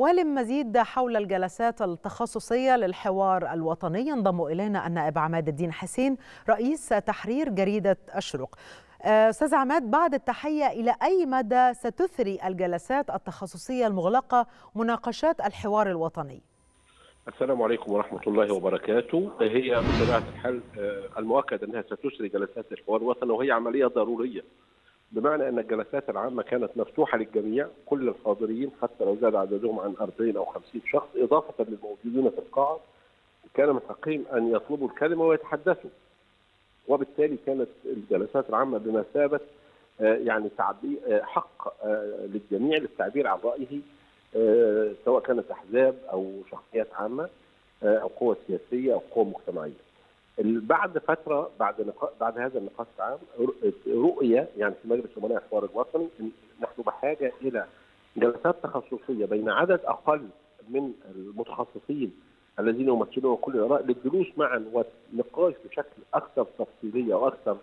وللمزيد حول الجلسات التخصصية للحوار الوطني. ينضم إلينا النائب عماد الدين حسين رئيس تحرير جريدة أشرق. أستاذ عماد بعد التحية إلى أي مدى ستثري الجلسات التخصصية المغلقة مناقشات الحوار الوطني؟ السلام عليكم ورحمة الله وبركاته. هي بطبيعة الحال المؤكد أنها ستسري جلسات الحوار الوطني وهي عملية ضرورية. بمعنى أن الجلسات العامة كانت مفتوحة للجميع كل الحاضرين حتى لو زاد عددهم عن 40 أو 50 شخص إضافة للموجودين في القاعة كان من حقهم أن يطلبوا الكلمة ويتحدثوا وبالتالي كانت الجلسات العامة بمثابة يعني تعبير حق للجميع للتعبير عن رأيه سواء كانت أحزاب أو شخصيات عامة أو قوى سياسية أو قوى مجتمعية. بعد فترة بعد. بعد هذا النقاش العام رؤية يعني في مجلس امناء الحوار الوطني نحن بحاجه إلى جلسات تخصصية بين عدد أقل من المتخصصين الذين يمثلون كل الاراء للجلوس معا والنقاش بشكل أكثر تفصيلية وأكثر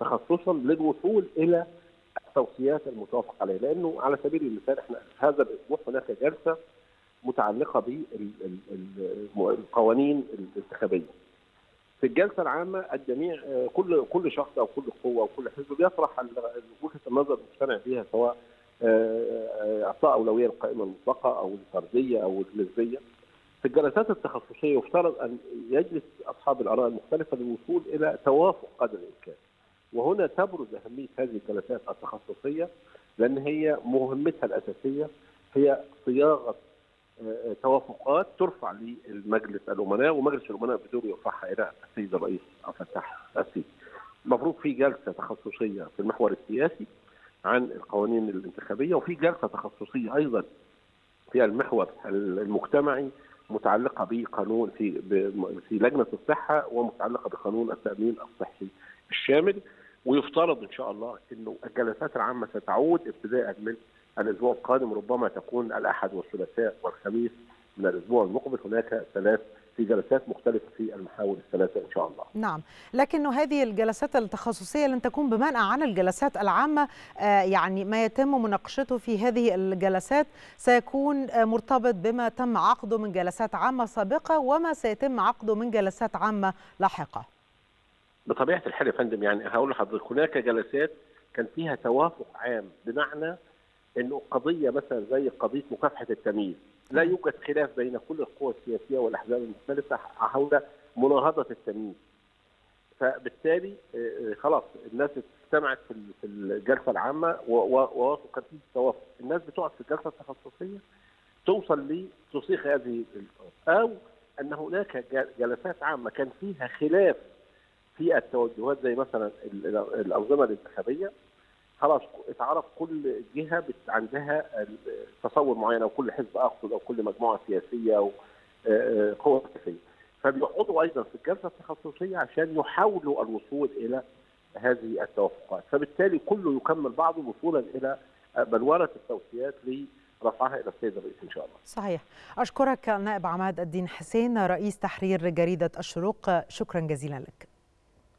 تخصصا للوصول إلى التوصيات المتوافق عليها لأنه على سبيل المثال إحنا هذا الأسبوع هناك جلسة متعلقة بالقوانين الانتخابية. في الجلسة العامة الجميع كل كل شخص أو كل قوة أو كل حزب بيطرح وجهة النظر المقتنع بها سواء اعطاء أولوية للقائمة المطلقة أو الفرديه أو النسبيه. في الجلسات التخصصية يفترض أن يجلس أصحاب الآراء المختلفة للوصول إلى توافق قدر الإمكان. وهنا تبرز أهمية هذه الجلسات التخصصية لأن هي مهمتها الأساسية هي صياغة توافقات ترفع للمجلس الأمناء ومجلس الأمناء بدور يرفعها إلى السيد الرئيس عبد الفتاح السيسي. المفروض في جلسة تخصصية في المحور السياسي عن القوانين الانتخابية وفي جلسة تخصصية أيضا في المحور المجتمعي متعلقة بقانون في في لجنة الصحة ومتعلقة بقانون التأمين الصحي الشامل ويفترض إن شاء الله إنه الجلسات العامة ستعود ابتداء من الأسبوع القادم ربما تكون الأحد والثلاثاء والخميس من الأسبوع المقبل هناك ثلاث في جلسات مختلفة في المحاور الثلاثة إن شاء الله. نعم، لكن هذه الجلسات التخصصية لن تكون بمنأى عن الجلسات العامة آه يعني ما يتم مناقشته في هذه الجلسات سيكون آه مرتبط بما تم عقده من جلسات عامة سابقة وما سيتم عقده من جلسات عامة لاحقة. بطبيعة الحال يا فندم يعني هقول لحضرتك هناك جلسات كان فيها توافق عام بمعنى إنه قضية مثلا زي قضية مكافحة التمييز. لا يوجد خلاف بين كل القوى السياسية والأحزاب المختلفة حول مناهضه التمييز. فبالتالي خلاص الناس اجتمعت في الجلسة العامة وكان في توافق. الناس بتقعد في الجلسة التخصصية توصل لتصيغ هذه أو أن هناك جلسات عامة كان فيها خلاف في التوجهات زي مثلا الأنظمة الانتخابية خلاص اتعرف كل جهة عندها تصور معين أو كل حزب أقصد أو كل مجموعة سياسية أو قوة سياسية فبيقعدوا أيضا في الجلسة التخصصية عشان يحاولوا الوصول إلى هذه التوافقات فبالتالي كله يكمل بعضه وصولا إلى بلوره التوصيات رفعها إلى السيد الرئيس إن شاء الله. صحيح. أشكرك النائب عماد الدين حسين رئيس تحرير جريدة الشروق شكرا جزيلا لك.